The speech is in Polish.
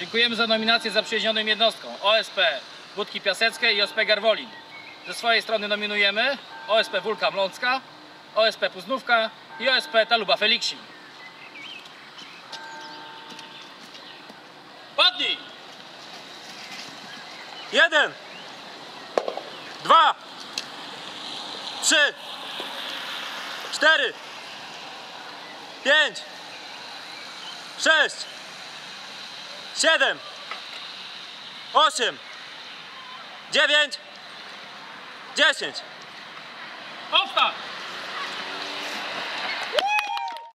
Dziękujemy za nominację zaprzyjaźnionym jednostką OSP Budki Piaseckie i OSP Garwolin. Ze swojej strony nominujemy OSP Wólka Mlącka, OSP Puznówka i OSP Taluba Feliksi. Padnij! Jeden, dwa, trzy, cztery, pięć, sześć, siedem, osiem, dziewięć, dziesięć. Powstań!